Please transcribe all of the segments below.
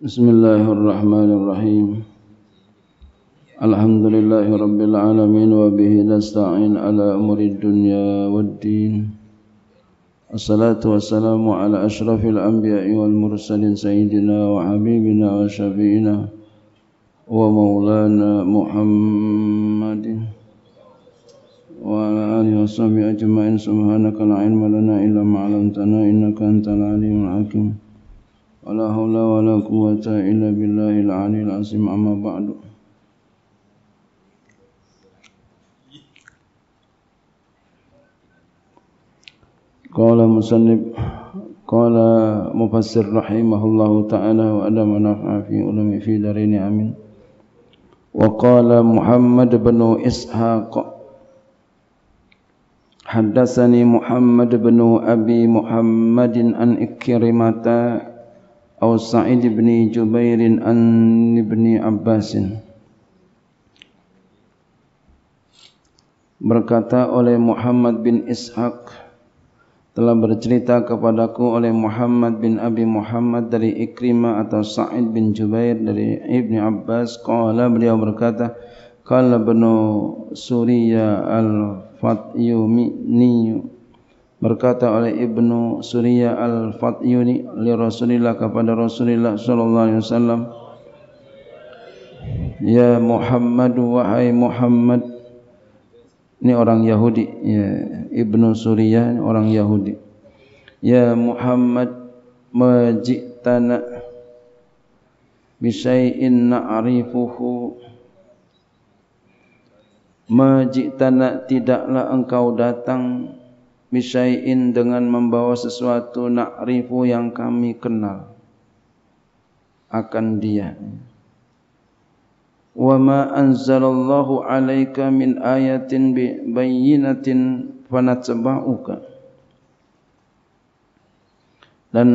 بسم الله الرحمن الرحيم. الحمد لله رب العالمين وبه نستعين على أمر الدنيا والدين. الصلاة والسلام على أشرف الأنبياء والمرسلين سيدنا وحبيبنا وشفينا ومولانا محمد وعلى آله وصحبه أجمعين. سبحانك لا علم لنا إلا ما علمتنا إنك أنت العليم الحكيم. ولا حول ولا قوة إلا بالله العلي العظيم. أما بعد. قال مصنف قال مفسر رحمه الله تعالى وأدم نفع في علم في دارين آمين. وقال محمد بن إسحاق حدثني محمد بن أبي محمد عن إكرمة أو سعيد بن جبير عن ابن عباس berkata oleh Muhammad bin Ishaq telah bercerita kepadaku oleh Muhammad bin Abi Muhammad dari Ikrimah atau Sa'id bin Jubair dari Ibni Abbas qala beliau berkata qala banu Suriya al-Fatyumi berkata oleh Ibnu Surya Al-Fatyuni li Rasulillah kepada Rasulullah sallallahu alaihi wasallam Ya Muhammad wahai Muhammad. Ini orang Yahudi ya Ibnu Surya orang Yahudi. Ya Muhammad majitana bisyai'in na'rifuhu. Majitana tidaklah engkau datang bisyai'in dengan membawa sesuatu na'rifu yang kami kenal. Akan dia. Wa ma anzalallahu 'alaika min ayatin bayyinatin fanatba'uka. Dan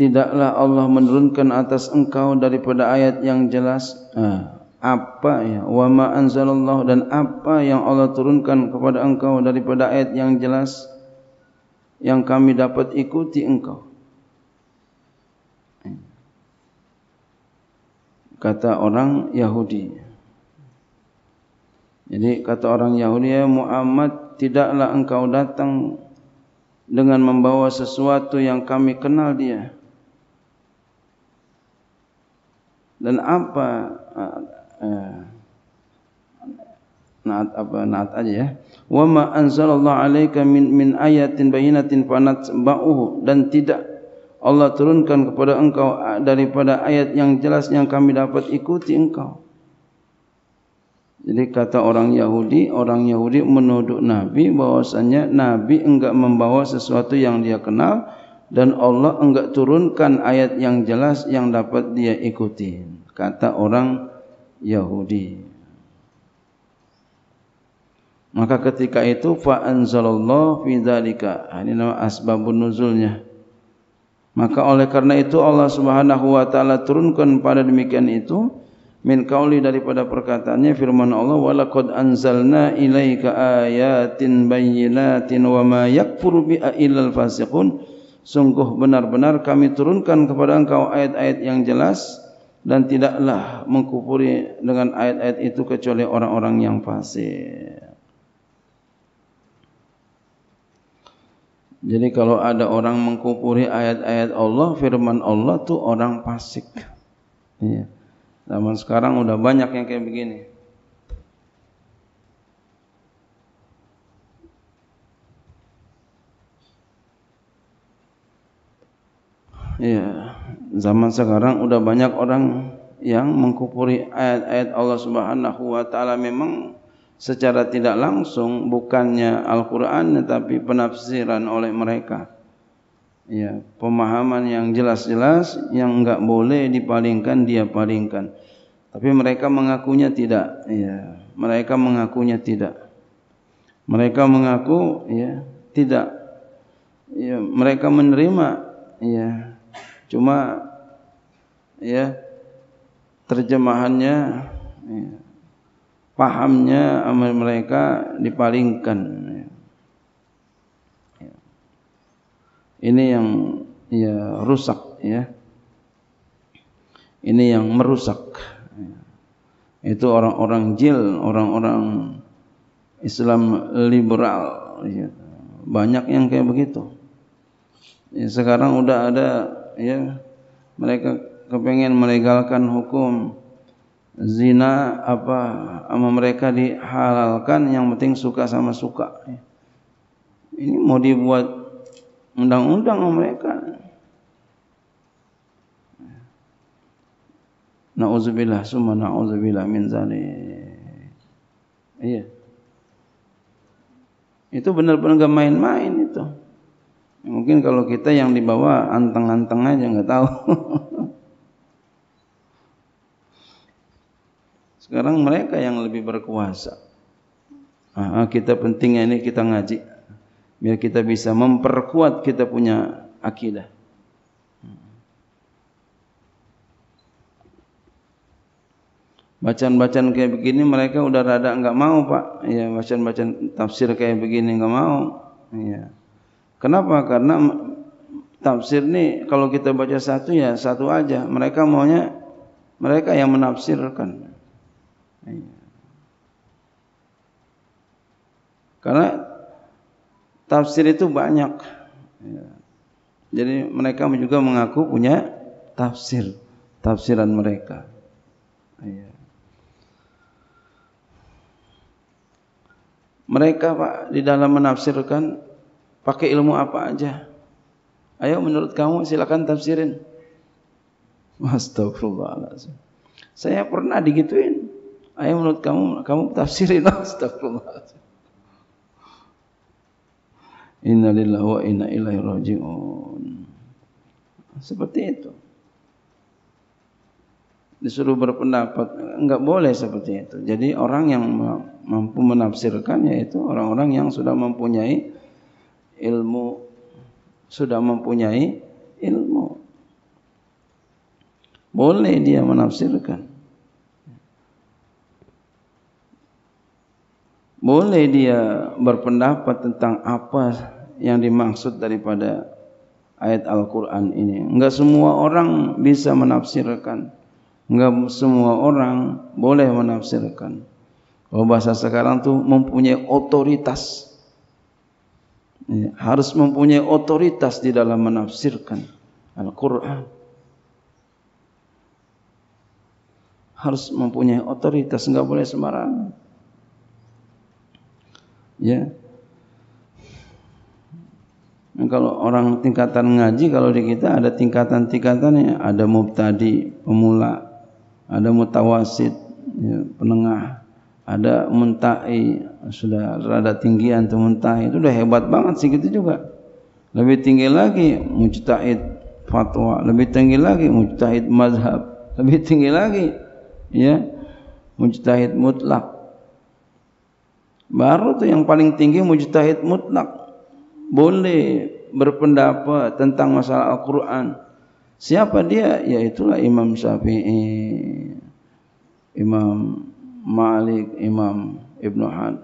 tidaklah Allah menurunkan atas engkau daripada ayat yang jelas. Ah apa ya wa ma anzalallahu dan apa yang Allah turunkan kepada engkau daripada ayat yang jelas yang kami dapat ikuti engkau. Kata orang Yahudi. Jadi kata orang Yahudi ya Muhammad tidaklah engkau datang dengan membawa sesuatu yang kami kenal dia. Dan apa Eh, naat apa naat aja ya. Wa ma anzalallahu alaika min min ayatin bayyinatin fanatba'uhu. Dan tidak Allah turunkan kepada engkau daripada ayat yang jelas yang kami dapat ikuti engkau. Jadi kata orang Yahudi orang Yahudi menuduh Nabi bahwasanya Nabi enggak membawa sesuatu yang dia kenal dan Allah enggak turunkan ayat yang jelas yang dapat dia ikuti. Kata orang Yahudi. Maka ketika itu fa anzalallahu fi dzalika. Ini nama asbabun nuzulnya. Maka oleh karena itu Allah Subhanahu wa taala turunkan pada demikian itu min qauli daripada perkataannya firman Allah walaqad anzalna ilaika ayatin bayyinatin wa ma yakfuru bi illal fasiqun sungguh benar-benar kami turunkan kepada engkau ayat-ayat yang jelas dan tidaklah mengkufuri dengan ayat-ayat itu kecuali orang-orang yang fasik. Jadi kalau ada orang mengkufuri ayat-ayat Allah, firman Allah tu orang fasik. Iya. Zaman sekarang udah banyak yang kayak begini. Iya zaman sekarang udah banyak orang yang mengkupuri ayat-ayat Allah Subhanahu wa taala memang secara tidak langsung bukannya Al-Qur'an tetapi penafsiran oleh mereka. Ya, pemahaman yang jelas-jelas yang enggak boleh dipalingkan dia palingkan. Tapi mereka mengakunya tidak, ya. Mereka mengakunya tidak. Mereka mengaku ya, tidak. Ya, mereka menerima ya Cuma ya terjemahannya ya, pahamnya amal mereka dipalingkan. Ya. Ini yang ya rusak ya ini yang merusak itu orang-orang jil orang-orang Islam liberal ya. banyak yang kayak begitu ya, sekarang udah ada ya mereka kepengen melegalkan hukum zina apa sama mereka dihalalkan yang penting suka sama suka ini mau dibuat undang-undang sama mereka Nauzubillah summa nauzubillah min zalik. Iya. Itu benar-benar enggak main-main itu. Mungkin kalau kita yang dibawa anteng-anteng aja enggak tahu. Sekarang mereka yang lebih berkuasa. Ah, kita pentingnya ini kita ngaji. Biar kita bisa memperkuat kita punya akidah. Bacaan-bacaan kayak begini mereka udah rada enggak mau pak. Ya bacaan-bacaan tafsir kayak begini enggak mau. Ya. Kenapa? Karena tafsir ni kalau kita baca satu ya satu aja. Mereka maunya mereka yang menafsirkan. Karena tafsir itu banyak. Jadi mereka juga mengaku punya tafsir, tafsiran mereka. Mereka Pak di dalam menafsirkan pakai ilmu apa aja? Ayo menurut kamu silakan tafsirin. Astagfirullahaladzim. Saya pernah digituin. Ayo menurut kamu, kamu tafsirin astagfirullah. Inna lillahi wa inna ilaihi raji'un. Seperti itu. Disuruh berpendapat, enggak boleh seperti itu. Jadi orang yang mampu menafsirkan yaitu orang-orang yang sudah mempunyai ilmu sudah mempunyai ilmu. Boleh dia menafsirkan. boleh dia berpendapat tentang apa yang dimaksud daripada ayat Al-Quran ini. Enggak semua orang bisa menafsirkan. Enggak semua orang boleh menafsirkan. Kalau bahasa sekarang tu mempunyai otoritas. Ya, harus mempunyai otoritas di dalam menafsirkan Al-Quran. Harus mempunyai otoritas, enggak boleh sembarangan. Ya. Dan kalau orang tingkatan ngaji kalau di kita ada tingkatan-tingkatannya ada mubtadi pemula ada mutawasid ya, penengah ada muntai sudah rada tinggian tu muntai itu udah hebat banget sih gitu juga lebih tinggi lagi mujtahid fatwa lebih tinggi lagi mujtahid mazhab lebih tinggi lagi ya mujtahid mutlak Baru tu yang paling tinggi mujtahid mutlak. Boleh berpendapat tentang masalah Al-Quran. Siapa dia? Iaitulah Imam Syafi'i. Imam Malik, Imam Ibn Han.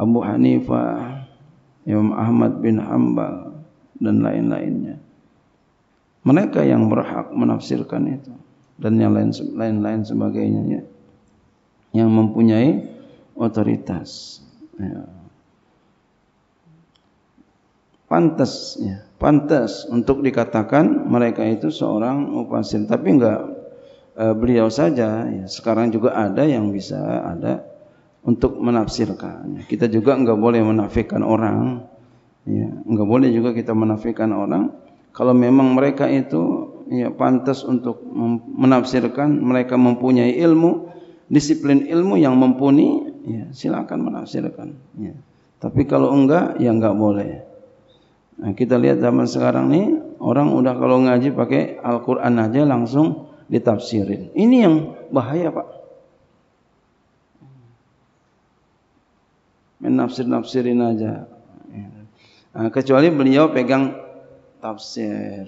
Abu Hanifah. Imam Ahmad bin Hanbal. Dan lain-lainnya. Mereka yang berhak menafsirkan itu. Dan yang lain-lain sebagainya. Yang mempunyai otoritas. Ya. Pantas, ya. pantas untuk dikatakan mereka itu seorang mufasir. Tapi enggak e, beliau saja. Ya. Sekarang juga ada yang bisa ada untuk menafsirkan. Kita juga enggak boleh menafikan orang. Ya. Enggak boleh juga kita menafikan orang. Kalau memang mereka itu ya pantas untuk menafsirkan, mereka mempunyai ilmu, disiplin ilmu yang mumpuni, ya silakan menafsirkan ya tapi kalau enggak ya enggak boleh nah, kita lihat zaman sekarang ni orang udah kalau ngaji pakai Al-Qur'an aja langsung ditafsirin. Ini yang bahaya Pak. Menafsir-nafsirin aja. Nah, kecuali beliau pegang tafsir.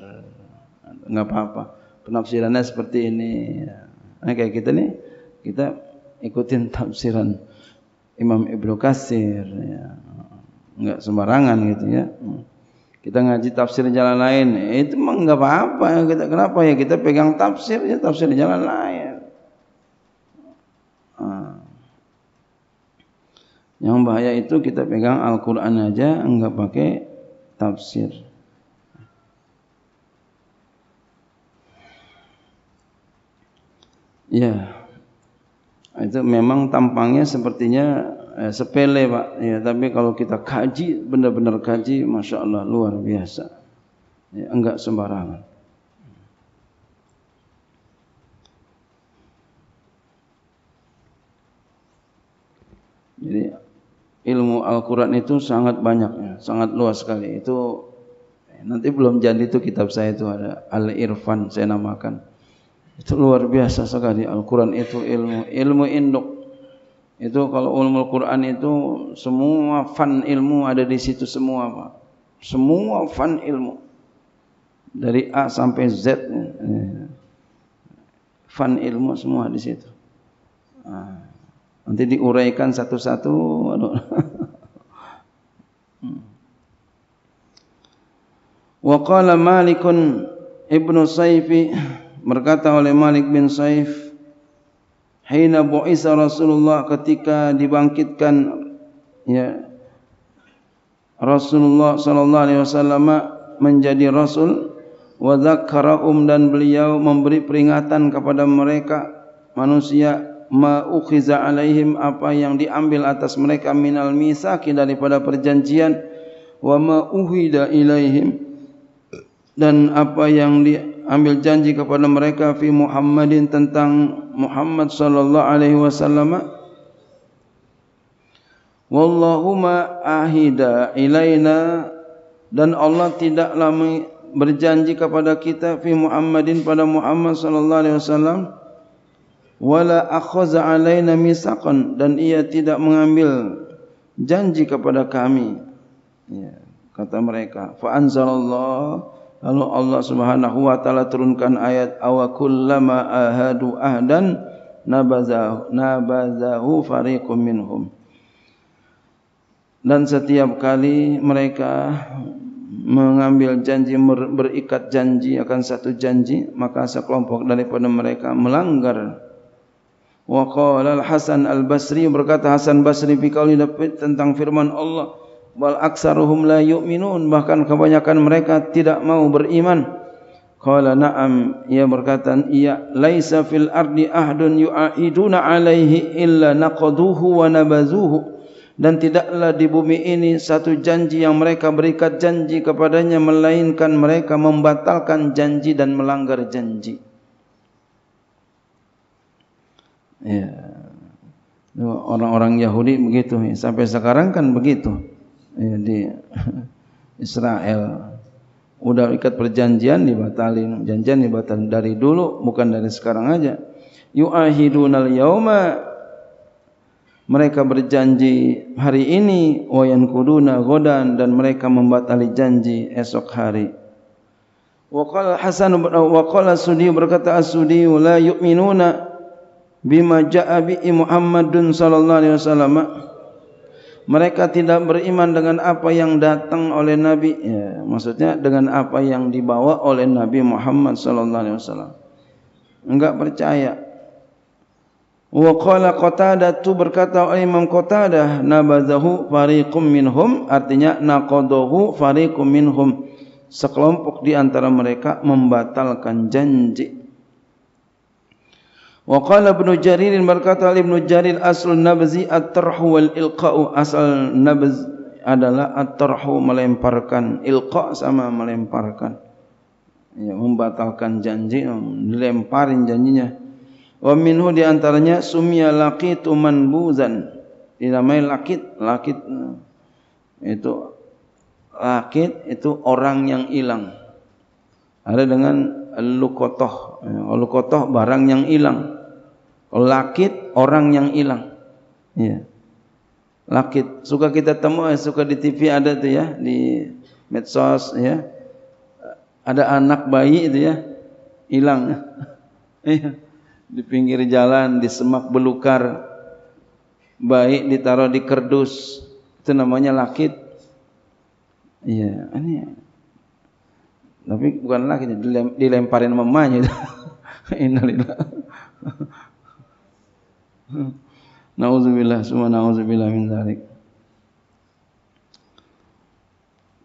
Enggak apa-apa. Penafsirannya seperti ini. Nah, kayak kita nih kita ikutin tafsiran Imam Ibnu Katsir ya. Enggak sembarangan gitu ya. Kita ngaji tafsir jalan lain. Itu mah enggak apa-apa. Kita kenapa ya? Kita pegang tafsir ya tafsir jalan lain. Ah. yang bahaya itu kita pegang Al-Quran aja enggak pakai tafsir. Ya. Itu memang tampangnya sepertinya eh, sepele pak. Ya tapi kalau kita kaji benar-benar kaji masya Allah luar biasa. Ya, enggak sembarangan. Jadi ilmu Al-Quran itu sangat banyak ya, sangat luas sekali. Itu nanti belum jadi itu kitab saya itu ada Al-Irfan saya namakan. Itu luar biasa sekali Al-Quran itu ilmu. Ilmu induk itu kalau ilmu Al-Quran itu semua fan ilmu ada di situ semua Pak. Semua fan ilmu. Dari A sampai Z. Fan ilmu semua di situ. Ah, nanti diuraikan satu-satu wa qala malikun ibnu saifi berkata oleh Malik bin Saif Hina bu'isa Rasulullah ketika dibangkitkan ya Rasulullah sallallahu alaihi wasallam menjadi rasul wa dzakkarahum dan beliau memberi peringatan kepada mereka manusia ma ukhiza alaihim apa yang diambil atas mereka minal misaki daripada perjanjian wa ma uhida ilaihim dan apa yang di ambil janji kepada mereka fi Muhammadin tentang Muhammad sallallahu alaihi wasallam. Wallahumma ahida ilaina. Dan Allah tidaklah berjanji kepada kita fi Muhammadin pada Muhammad sallallahu alaihi wasallam. Wala akhaza alaina misaqan. Dan ia tidak mengambil janji kepada kami. Ya kata mereka fa anzalallahu Lalu Allah Subhanahu wa taala turunkan ayat aw kullama ahadu ahdan nabazahu nabazahu fariqum minhum. Dan setiap kali mereka mengambil janji berikat janji akan satu janji maka sekelompok daripada mereka melanggar wa qala al hasan al basri berkata hasan basri fi tentang firman Allah wal aksaruhum la yu'minun. Bahkan kebanyakan mereka tidak mau beriman. Qala na'am. Ia berkata iya laisa fil ardi ahdun yu'iduna alaihi illa naqaduhu wa nabazuhu. Dan tidaklah di bumi ini satu janji yang mereka berikat janji kepadanya melainkan mereka membatalkan janji dan melanggar janji. Ya. Orang-orang Yahudi begitu sampai sekarang kan begitu di Israel. Udah ikat perjanjian dibatalin. Janjian dibatalin dari dulu bukan dari sekarang aja. Yu'ahidunal yauma mereka berjanji hari ini. Wayan kuduna godan dan mereka membatali janji esok hari. Waqala hasan waqala sudi berkata asudi la yu'minuna bima ja'a bi muhammadun sallallahu alaihi wasallam mereka tidak beriman dengan apa yang datang oleh Nabi. Ya, maksudnya dengan apa yang dibawa oleh Nabi Muhammad sallallahu alaihi wasallam. Enggak percaya. Wa qala qatadah tu berkata Imam Qatadah nabazahu fariqum minhum artinya naqadahu fariqum minhum. Sekelompok di antara mereka membatalkan janji Wa qala Ibnu Jarir berkata Ibnu Jarir asal nabzi at-tarhu wal ilqa'u. Asal nabz adalah at-tarhu melemparkan ilqa sama melemparkan. Ya membatalkan janji dilemparin janjinya. Wa minhu di antaranya sumya laqitu manbuzan. Dinamai laqit laqit itu laqit itu orang yang hilang. Ada dengan lukotoh lukotoh barang yang hilang lakit orang yang hilang. Ya. Lakit suka kita temu eh, suka di TV ada tu ya di medsos ya. Ada anak bayi itu ya hilang. Ya. di pinggir jalan di semak belukar bayi ditaruh di kerdus itu namanya lakit. Iya, ini Tapi bukan lagi dilemparin mamanya itu. Innalillah. Nauzubillah, semua nauzubillah min zalik.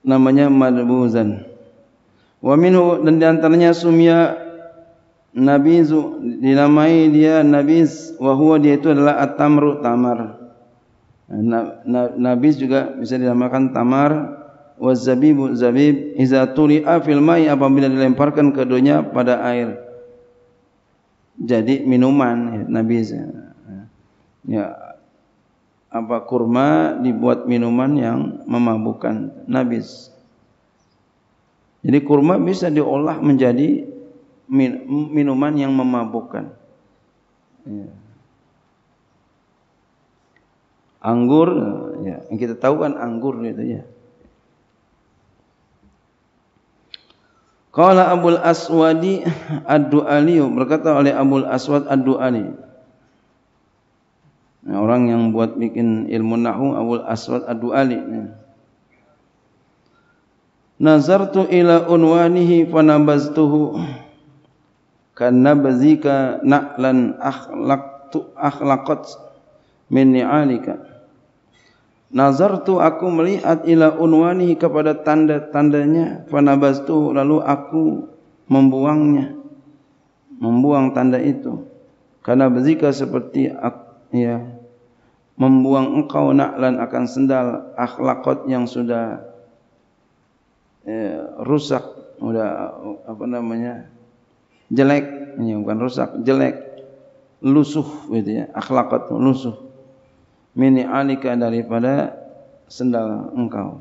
Namanya madbuzan. Wa minhu dan di antaranya sumya nabizu dinamai dia nabiz wa huwa dia itu adalah at-tamru tamar. Nabiz juga bisa dinamakan tamar wazabibu zabib iza tuli'a fil mai apabila dilemparkan keduanya pada air. Jadi minuman nabi ya apa kurma dibuat minuman yang memabukkan nabis jadi kurma bisa diolah menjadi minuman yang memabukkan. Ya. anggur ya yang kita tahu kan anggur itu ya Qala Abul Aswadi Ad-Du'ali berkata oleh Abul Aswad Ad-Du'ali. Nah, orang yang buat bikin ilmu nahu Abul Aswad Ad-Du'ali. Nazartu ila unwanihi fanabaztuhu kanabzika na'lan akhlaqtu akhlaqat min ni'alika. Nazartu aku melihat ila unwani kepada tanda-tandanya. Fanabastu lalu aku membuangnya. Membuang tanda itu. Karena berzika seperti ya membuang engkau naklan akan sendal akhlakot yang sudah ya, rusak sudah apa namanya jelek. Ini bukan rusak jelek. Lusuh gitu ya akhlakot lusuh mini alika daripada sendal engkau.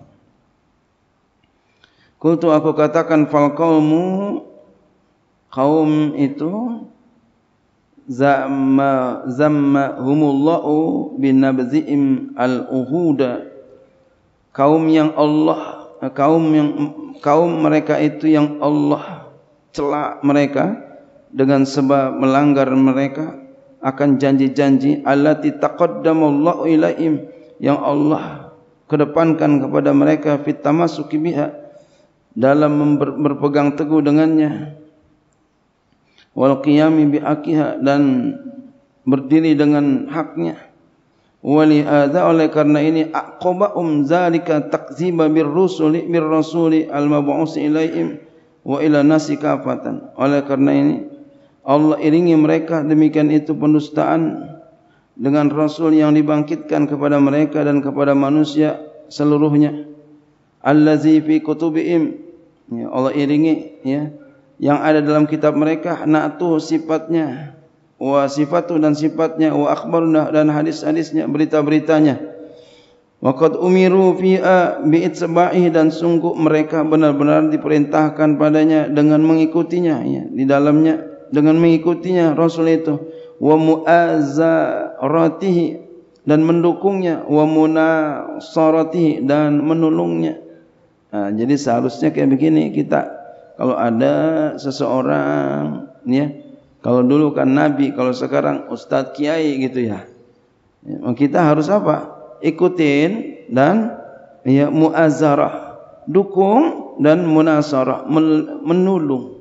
Kultu aku katakan fal kaumu kaum itu zamma zamma humullahu bin al uhuda kaum yang Allah kaum yang kaum mereka itu yang Allah celak mereka dengan sebab melanggar mereka akan janji-janji allati taqaddamallahu ilaihim yang Allah kedepankan kepada mereka fit tamassuki biha dalam berpegang teguh dengannya. Wal qiyami bi akiha dan berdiri dengan haknya. Wali hadza oleh karena ini aqaba um zalika takziba bir rusuli bir rasuli al mab'us ilaihim wa ila nasi kafatan oleh karena ini Allah iringi mereka demikian itu pendustaan dengan Rasul yang dibangkitkan kepada mereka dan kepada manusia seluruhnya. Allazi fi kutubihim. Ya, Allah iringi ya yang ada dalam kitab mereka na'tu sifatnya wa sifatu dan sifatnya wa akhbaruna dan hadis-hadisnya berita-beritanya. Waqad umiru fi'a bi'itsba'i dan sungguh mereka benar-benar diperintahkan padanya dengan mengikutinya ya di dalamnya dengan mengikutinya Rasul itu wa muazzaratihi dan mendukungnya wa munasaratihi dan menolongnya. Nah, jadi seharusnya kayak begini kita kalau ada seseorang ya kalau dulu kan nabi kalau sekarang ustaz kiai gitu ya. ya kita harus apa? Ikutin dan ya muazzarah, dukung dan munasarah, menolong.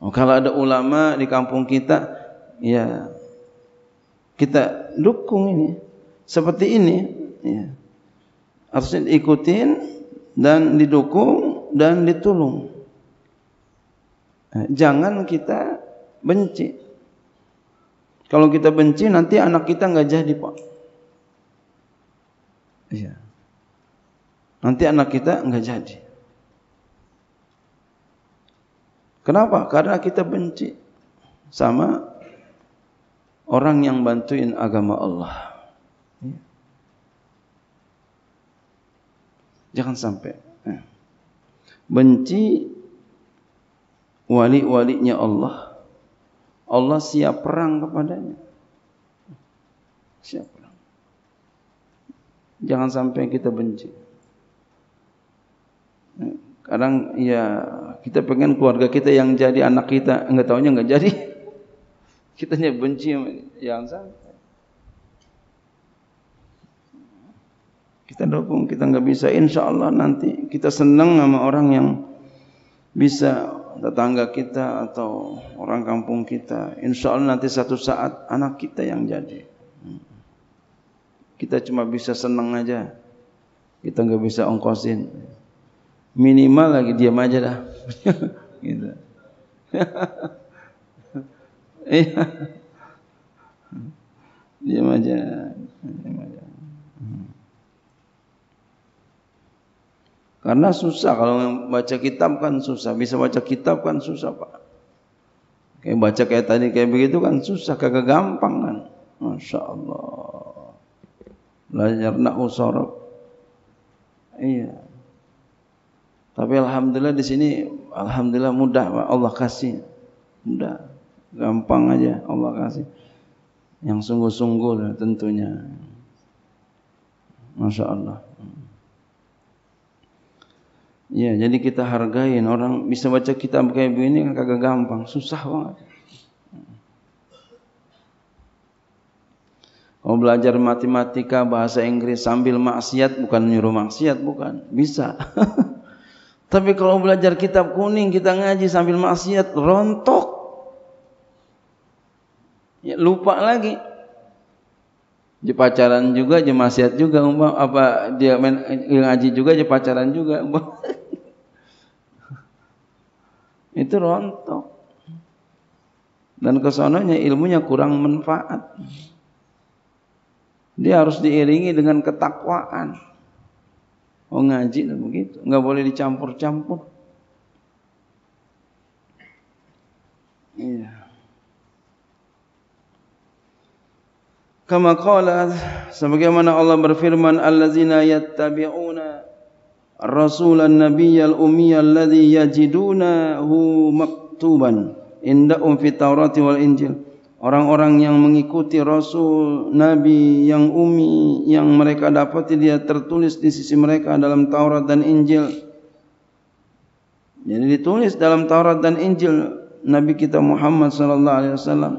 Oh, kalau ada ulama di kampung kita, ya kita dukung ini. Seperti ini, ya. harusnya diikutin dan didukung dan ditolong. Eh, jangan kita benci. Kalau kita benci, nanti anak kita nggak jadi pak. Iya. Nanti anak kita nggak jadi. Kenapa? Karena kita benci sama orang yang bantuin agama Allah. Ya. Jangan sampai ya. benci wali-walinya Allah. Allah siap perang kepadanya. Siap perang. Jangan sampai kita benci. Ya. Kadang ya kita pengen keluarga kita yang jadi anak kita, enggak tahunya enggak jadi. Kita nya benci yang sampai. Kita dukung, kita enggak bisa. Insya Allah nanti kita senang sama orang yang bisa tetangga kita atau orang kampung kita. Insya Allah nanti satu saat anak kita yang jadi. Kita cuma bisa senang aja. Kita enggak bisa ongkosin. Minimal lagi diam aja dah. gitu. Iya. diam aja. Diam aja. Karena susah kalau baca kitab kan susah. Bisa baca kitab kan susah pak. Kayak baca kayak tadi kayak begitu kan susah. Kagak gampang kan. Masya Allah. Belajar nak usorok. Iya. Tapi alhamdulillah di sini alhamdulillah mudah pak. Allah kasih. Mudah. Gampang aja Allah kasih. Yang sungguh-sungguh tentunya. Masya Allah. Ya, jadi kita hargain orang bisa baca kitab kayak begini kan kagak gampang, susah banget. Kalau belajar matematika, bahasa Inggris sambil maksiat bukan nyuruh maksiat, bukan. Bisa. Tapi kalau belajar kitab kuning kita ngaji sambil maksiat, rontok. Ya, lupa lagi. Dia pacaran juga, dia maksiat juga, apa dia main ngaji juga, dia pacaran juga. itu rontok. Dan kesononya ilmunya kurang manfaat. Dia harus diiringi dengan ketakwaan. Oh ngaji dan begitu, enggak boleh dicampur-campur. Iya. Kama qala sebagaimana Allah berfirman allazina yattabi'una rasulan nabiyyal ummiyal ladzi yajidunahu maktuban indahum fit taurati wal injil orang-orang yang mengikuti rasul nabi yang umi yang mereka dapati dia tertulis di sisi mereka dalam Taurat dan Injil. Jadi ditulis dalam Taurat dan Injil nabi kita Muhammad sallallahu alaihi wasallam.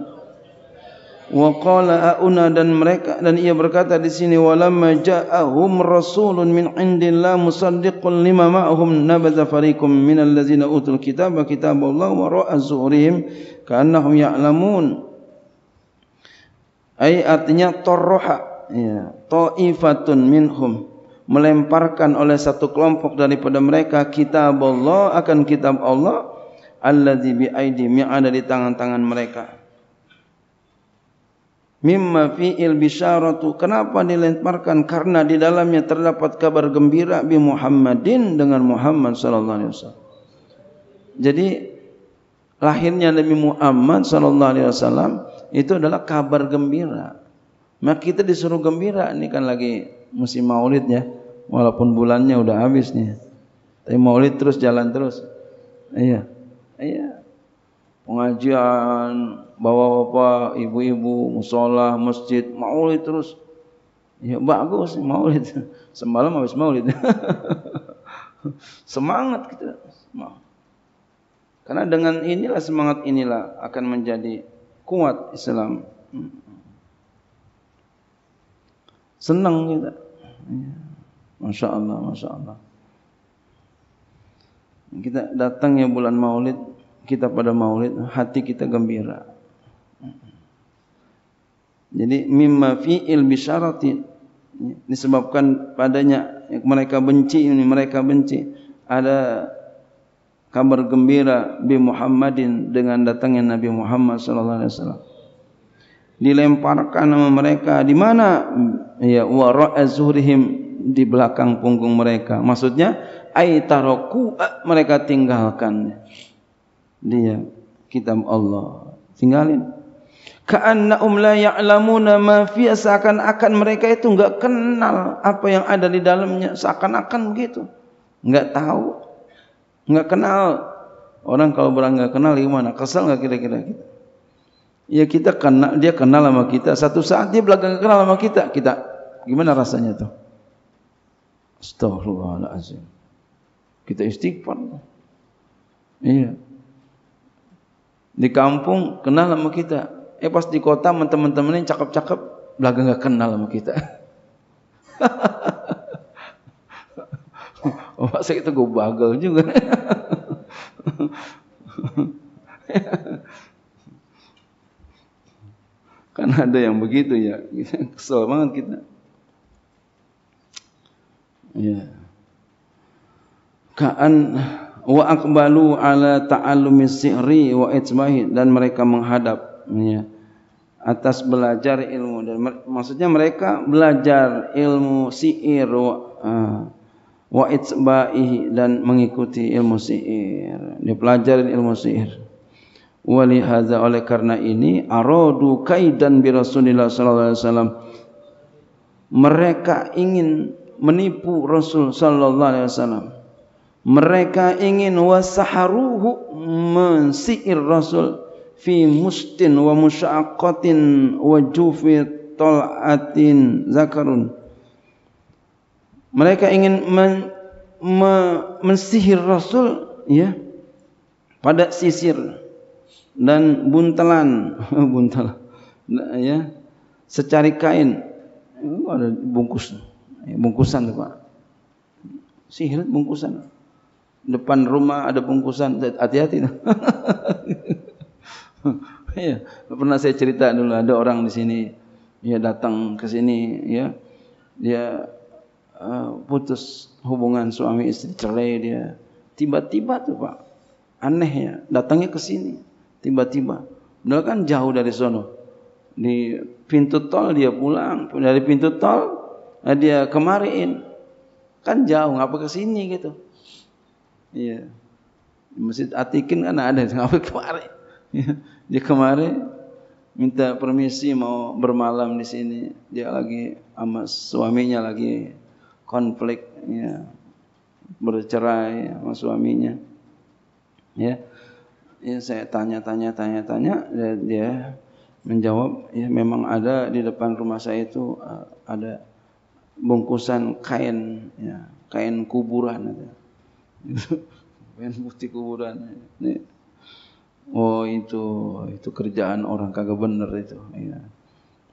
Wa qala auna dan mereka dan ia berkata di sini walamma ja'ahum rasulun min indillah musaddiqun lima ma'hum nabadha fariqum min allazina utul kitaba kitaballah wa ra'a zuhurihim ka'annahum ya'lamun ay artinya torroha ya ta'ifatun minhum. Melemparkan oleh satu kelompok daripada mereka kitab Allah akan kitab Allah alladzi bi aidihim yang ada di tangan-tangan mereka. Mimma fi'il bisyaratu kenapa dilemparkan? Karena di dalamnya terdapat kabar gembira bi Muhammadin dengan Muhammad sallallahu alaihi wasallam. Jadi lahirnya Nabi Muhammad sallallahu alaihi wasallam itu adalah kabar gembira maka kita disuruh gembira ini kan lagi musim maulid ya walaupun bulannya udah habis nih tapi maulid terus jalan terus iya iya pengajian bapak-bapak, ibu-ibu, musola, masjid, maulid terus. Ya bagus maulid. Semalam habis maulid. semangat kita. Semangat. Karena dengan inilah semangat inilah akan menjadi kuat Islam. Senang kita. Ya. Masya Allah, Masya Allah. Kita datang ya bulan maulid, kita pada maulid, hati kita gembira. Jadi mimma fi'il bisyarati disebabkan padanya mereka benci ini mereka benci ada kabar gembira bi Muhammadin dengan datangnya Nabi Muhammad sallallahu alaihi wasallam. Dilemparkan nama mereka di mana? Ya wa ra'azurihim di belakang punggung mereka. Maksudnya ai taraku mereka tinggalkan. Dia kitab Allah. Tinggalin. Ka'annahum la ya'lamuna ma fi seakan-akan mereka itu enggak kenal apa yang ada di dalamnya seakan-akan begitu. Enggak tahu enggak kenal. Orang kalau berang enggak kenal gimana? Kesal enggak kira-kira kita? Ya kita kenal dia kenal sama kita. Satu saat dia belakang kenal sama kita kita gimana rasanya tuh? Astagfirullahalazim kita istighfar. Iya. Di kampung kenal sama kita. Eh pas di kota teman-teman ini cakep-cakep belakang enggak kenal sama kita. Oh, masa kita gue bagel juga. kan ada yang begitu ya. Kesel banget kita. Ya. Ka'an wa aqbalu ala ta'allumi sihri wa itmahi dan mereka menghadap ya, atas belajar ilmu dan maksudnya mereka belajar ilmu sihir wa, uh, wa itbahi dan mengikuti ilmu sihir. Dia pelajarin ilmu sihir. Wali hadza oleh karena ini aradu kaidan bi Rasulillah sallallahu alaihi wasallam. Mereka ingin menipu Rasul sallallahu alaihi wasallam. Mereka ingin wasaharuhu mensihir Rasul fi mustin wa musyaqqatin wa jufi tal'atin zakarun mereka ingin men, me, mensihir Rasul ya pada sisir dan buntelan buntelan ya secari kain ada bungkus bungkusan tu Pak. Sihir bungkusan. Depan rumah ada bungkusan, hati-hati. ya, pernah saya cerita dulu ada orang di sini dia datang ke sini ya. Dia uh, putus hubungan suami istri cerai dia. Tiba-tiba tuh Pak. Aneh ya, datangnya ke sini. Tiba-tiba. Padahal kan jauh dari sono. Di pintu tol dia pulang, dari pintu tol Nah, dia kemarin kan jauh ngapa ke sini gitu. Iya. Masjid Atikin kan ada ngapa kemarin. dia kemarin minta permisi mau bermalam di sini. Dia lagi sama suaminya lagi konflik ya. Bercerai sama suaminya. Ya. Ya saya tanya-tanya tanya-tanya dia, dia menjawab ya memang ada di depan rumah saya itu uh, ada bungkusan kain ya, kain kuburan itu. kain putih kuburan. Ini. Oh itu itu kerjaan orang kagak bener itu ya.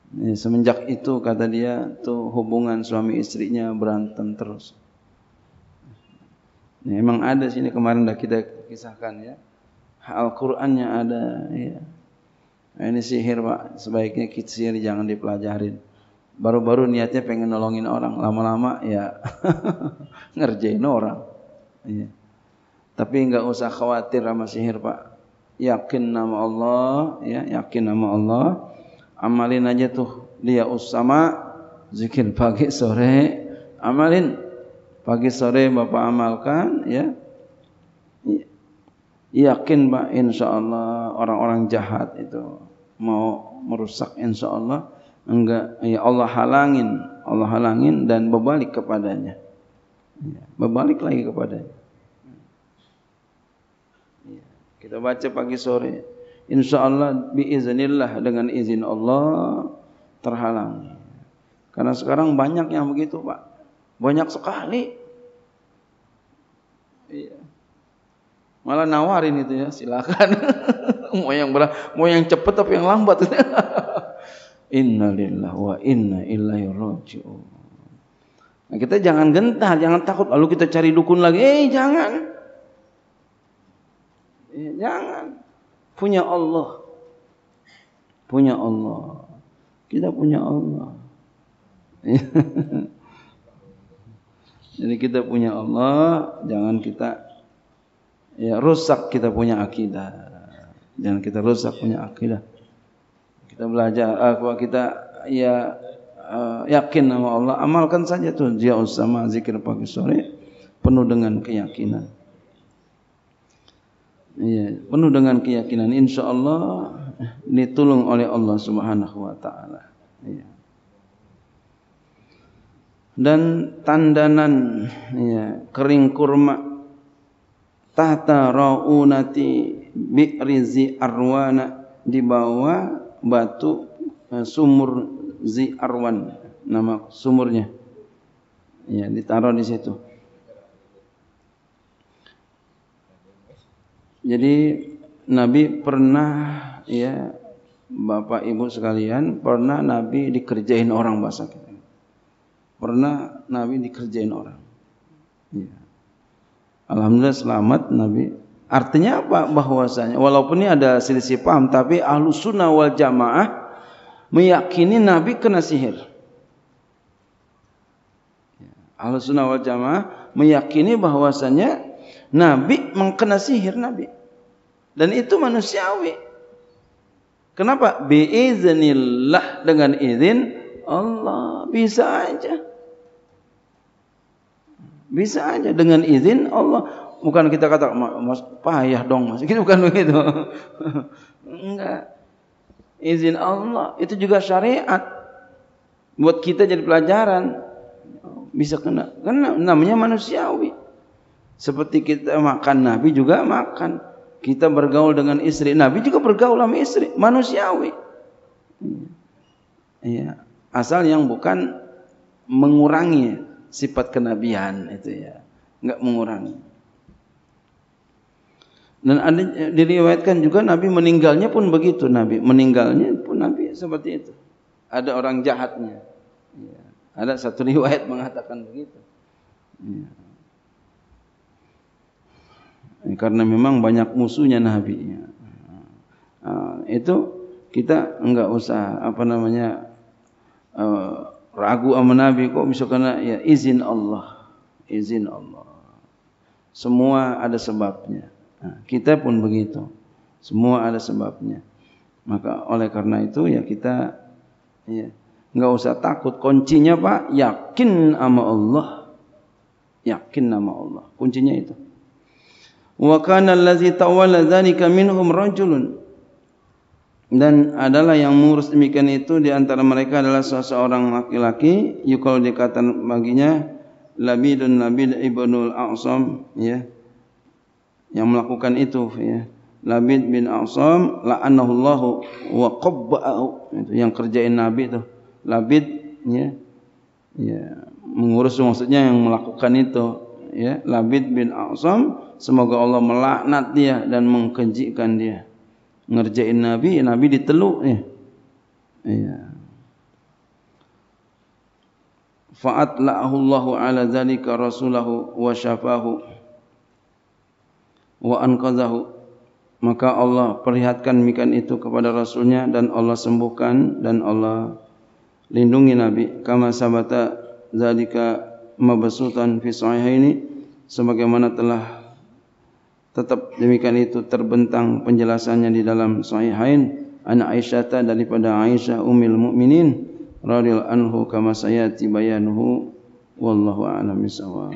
Ini, semenjak itu kata dia tuh hubungan suami istrinya berantem terus. Ini, emang ada sini kemarin dah kita kisahkan ya. Al-Qur'annya ada ya. Nah, ini sihir Pak, sebaiknya kita sihir jangan dipelajarin baru-baru niatnya pengen nolongin orang lama-lama ya ngerjain orang ya. tapi enggak usah khawatir sama sihir pak yakin nama Allah ya yakin nama Allah amalin aja tuh. Dia usama zikir pagi sore. Amalin pagi sore bapak amalkan ya. Yakin pak insya Allah orang-orang jahat itu mau merusak insya Allah enggak ya Allah halangin Allah halangin dan berbalik kepadanya. Ya, berbalik lagi kepadanya. Ya, kita baca pagi sore insyaallah biiznillah dengan izin Allah terhalang karena sekarang banyak yang begitu Pak banyak sekali iya malah nawarin itu ya silakan mau yang berah, mau yang cepat tapi yang lambat Inna lillah wa inna ilaihi raji'un. Nah, kita jangan gentar, jangan takut lalu kita cari dukun lagi. Eh, jangan. Eh, jangan. Punya Allah. Punya Allah. Kita punya Allah. Jadi kita punya Allah, jangan kita ya rusak kita punya akidah. Jangan kita rusak punya akidah kita belajar uh, kita ya uh, yakin nama Allah amalkan saja tu dia usama zikir pagi sore penuh dengan keyakinan ya penuh dengan keyakinan. Insyaallah ditolong oleh Allah Subhanahu wa taala. Ya dan tandanan ya kering kurma tahta raunati bi'rizi arwana di bawah batu uh, sumur Zi Arwan nama sumurnya. Ya ditaruh di situ jadi Nabi pernah ya Bapak Ibu sekalian pernah Nabi dikerjain orang bahasa kita pernah Nabi dikerjain orang ya. Alhamdulillah selamat Nabi. Artinya apa? Bahwasanya walaupun ini ada selisih paham tapi ahlu sunnah wal jamaah meyakini Nabi kena sihir. Ahlu sunnah wal jamaah meyakini bahwasanya Nabi mengkena sihir Nabi. Dan itu manusiawi. Kenapa? Biiznillah dengan izin Allah. Bisa aja. Bisa aja dengan izin Allah. Bukan kita kata mas payah dong mas. Gitu bukan begitu. Enggak. Izin Allah. Itu juga syariat. Buat kita jadi pelajaran. Bisa kena. Karena namanya manusiawi. Seperti kita makan Nabi juga makan kita bergaul dengan istri Nabi juga bergaul sama istri manusiawi iya asal yang bukan mengurangi sifat kenabian itu ya enggak mengurangi dan ada diriwayatkan juga Nabi meninggalnya pun begitu Nabi meninggalnya pun Nabi seperti itu. Ada orang jahatnya. Ya. Ada satu riwayat mengatakan begitu. Ya. Karena memang banyak musuhnya Nabi. Nah, itu kita enggak usah apa namanya uh, ragu sama Nabi kok bisa kena ya izin Allah, izin Allah. Semua ada sebabnya. Nah, kita pun begitu. Semua ada sebabnya. Maka oleh karena itu ya kita ya enggak usah takut. Kuncinya Pak, yakin sama Allah. Yakin sama Allah. Kuncinya itu. Wa kana allazi tawalla dzalika minhum rajulun. Dan adalah yang mengurus demikian itu di antara mereka adalah seseorang laki-laki. Yukal dikatakan baginya Labidun Labid ibnul A'sam ya. Yang melakukan itu ya. Labid bin Asam la'anahu Allah wa qabba'ahu itu yang kerjain Nabi itu. Labid ya. Ya mengurus maksudnya yang melakukan itu ya Labid bin Asam semoga Allah melaknat dia dan mengkejikan dia. Ngerjain Nabi Nabi diteluk ya. Ya fa'at la'ahu Allah ala zalika rasulahu wa syafahu wa anqadhahu. Maka Allah perlihatkan mikan itu kepada rasulnya dan Allah sembuhkan dan Allah lindungi nabi. Kama sabata zalika mabsutan fi sahihaini sebagaimana telah tetap demikian itu terbentang penjelasannya di dalam sahihain. Ana aisyah daripada aisyah ummul mukminin radhiyallahu anhu kama sayati bayanuhu wallahu a'lam bissawab